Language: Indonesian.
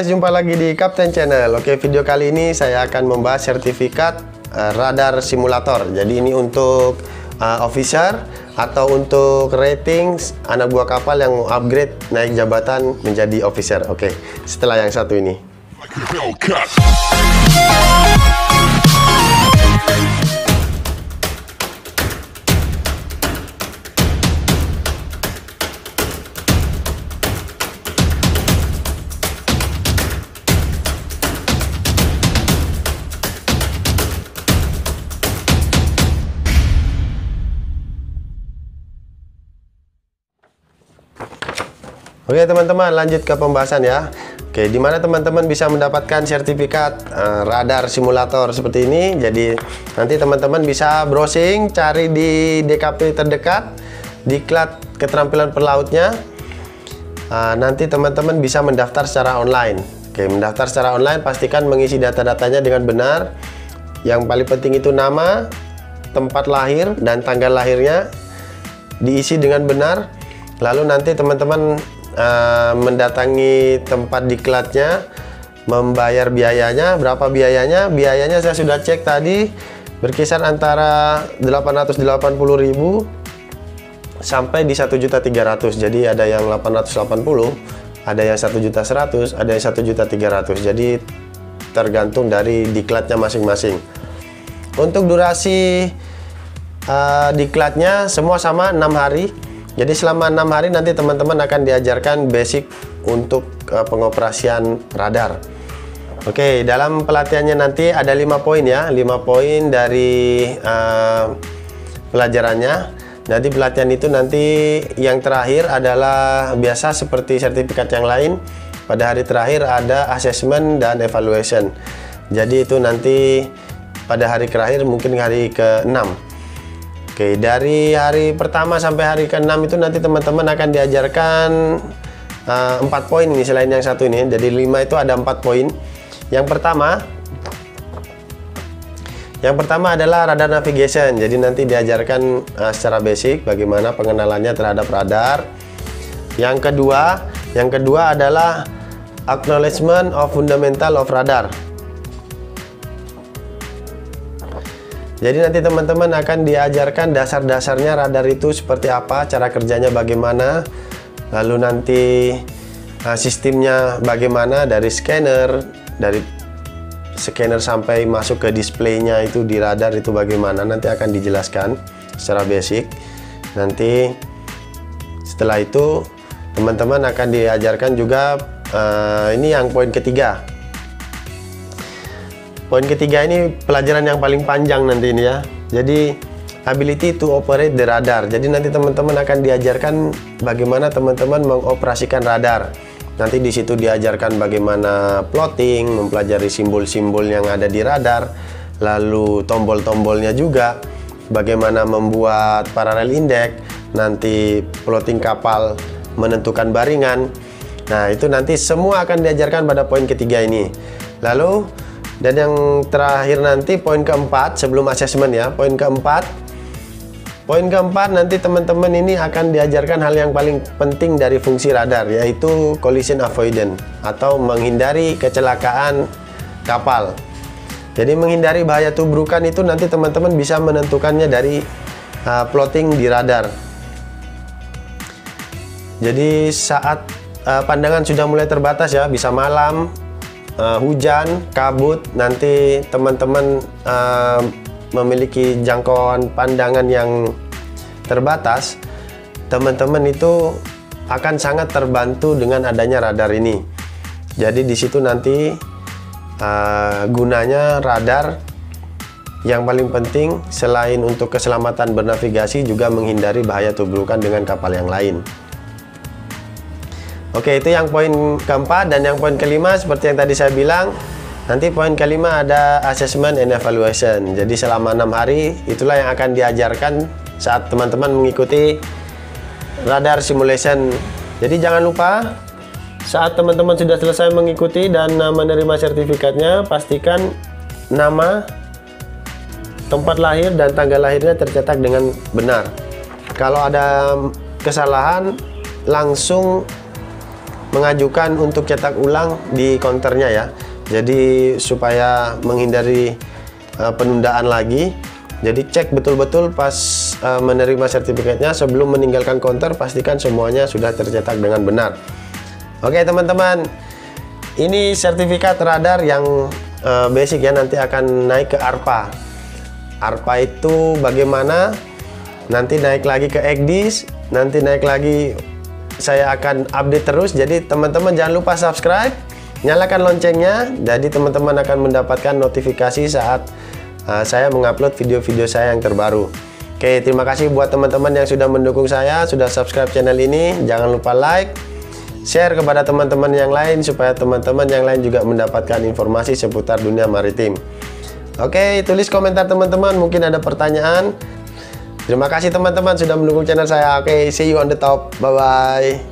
guys, jumpa lagi di Kapten Channel. Oke, video kali ini saya akan membahas sertifikat uh, radar simulator. Jadi ini untuk uh, officer atau untuk rating anak buah kapal yang mau upgrade naik jabatan menjadi officer. Oke, setelah yang satu ini. Oke teman-teman lanjut ke pembahasan ya. Oke di mana teman-teman bisa mendapatkan sertifikat uh, radar simulator seperti ini? Jadi nanti teman-teman bisa browsing cari di DKP terdekat diklat keterampilan pelautnya uh, nanti teman-teman bisa mendaftar secara online. Oke mendaftar secara online pastikan mengisi data-datanya dengan benar. Yang paling penting itu nama tempat lahir dan tanggal lahirnya diisi dengan benar. Lalu nanti teman-teman uh, mendatangi tempat diklatnya membayar biayanya. Berapa biayanya? Biayanya saya sudah cek tadi berkisar antara 880.000 sampai di 1.300 jadi ada yang 880 ada yang 1.100 ada yang 1.300 jadi tergantung dari diklatnya masing-masing. Untuk durasi uh, diklatnya semua sama 6 hari jadi selama enam hari nanti teman-teman akan diajarkan basic untuk uh, pengoperasian radar. Oke, dalam pelatihannya nanti ada lima poin ya, lima poin dari uh, pelajarannya. Nanti pelatihan itu nanti yang terakhir adalah biasa seperti sertifikat yang lain. Pada hari terakhir ada assessment dan evaluation. Jadi itu nanti pada hari terakhir mungkin hari ke-6 Oke, dari hari pertama sampai hari ke-6 itu nanti teman-teman akan diajarkan uh, 4 poin ini selain yang satu ini. Jadi 5 itu ada 4 poin. Yang pertama yang pertama adalah radar navigation. Jadi nanti diajarkan uh, secara basic bagaimana pengenalannya terhadap radar. Yang kedua, yang kedua adalah acknowledgement of fundamental of radar. Jadi nanti teman-teman akan diajarkan dasar-dasarnya radar itu seperti apa, cara kerjanya bagaimana, lalu nanti uh, sistemnya bagaimana dari scanner, dari scanner sampai masuk ke displaynya itu di radar itu bagaimana, nanti akan dijelaskan secara basic. Nanti setelah itu teman-teman akan diajarkan juga uh, ini yang poin ketiga Poin ketiga ini pelajaran yang paling panjang nanti ini ya. Jadi ability to operate the radar. Jadi nanti teman-teman akan diajarkan bagaimana teman-teman mengoperasikan radar. Nanti di situ diajarkan bagaimana plotting, mempelajari simbol-simbol yang ada di radar, lalu tombol-tombolnya juga, bagaimana membuat parallel index, nanti plotting kapal menentukan baringan. Nah, itu nanti semua akan diajarkan pada poin ketiga ini. Lalu dan yang terakhir nanti poin keempat sebelum asesmen ya, poin keempat. Poin keempat nanti teman-teman ini akan diajarkan hal yang paling penting dari fungsi radar yaitu collision avoidance atau menghindari kecelakaan kapal. Jadi menghindari bahaya tubrukan itu nanti teman-teman bisa menentukannya dari uh, plotting di radar. Jadi saat uh, pandangan sudah mulai terbatas ya, bisa malam, uh, hujan, kabut, nanti teman-teman uh, memiliki jangkauan pandangan yang terbatas, teman-teman itu akan sangat terbantu dengan adanya radar ini. Jadi di situ nanti uh, gunanya radar yang paling penting selain untuk keselamatan bernavigasi juga menghindari bahaya tubrukan dengan kapal yang lain. Oke, itu yang poin keempat dan yang poin kelima seperti yang tadi saya bilang, nanti poin kelima ada assessment and evaluation. Jadi selama enam hari itulah yang akan diajarkan saat teman-teman mengikuti radar simulation. Jadi jangan lupa saat teman-teman sudah selesai mengikuti dan menerima sertifikatnya, pastikan nama, tempat lahir dan tanggal lahirnya tercetak dengan benar. Kalau ada kesalahan, langsung mengajukan untuk cetak ulang di counternya ya. Jadi supaya menghindari uh, penundaan lagi. Jadi cek betul-betul pas uh, menerima sertifikatnya sebelum meninggalkan counter pastikan semuanya sudah tercetak dengan benar. Oke teman-teman, ini sertifikat radar yang uh, basic ya nanti akan naik ke ARPA. ARPA itu bagaimana? Nanti naik lagi ke EGDIS, nanti naik lagi saya akan update terus. Jadi teman-teman jangan lupa subscribe, nyalakan loncengnya. Jadi teman-teman akan mendapatkan notifikasi saat uh, saya mengupload video-video saya yang terbaru. Oke, terima kasih buat teman-teman yang sudah mendukung saya, sudah subscribe channel ini. Jangan lupa like, share kepada teman-teman yang lain supaya teman-teman yang lain juga mendapatkan informasi seputar dunia maritim. Oke, tulis komentar teman-teman, mungkin ada pertanyaan. Terima kasih teman-teman sudah mendukung channel saya. Oke, see you on the top. Bye bye.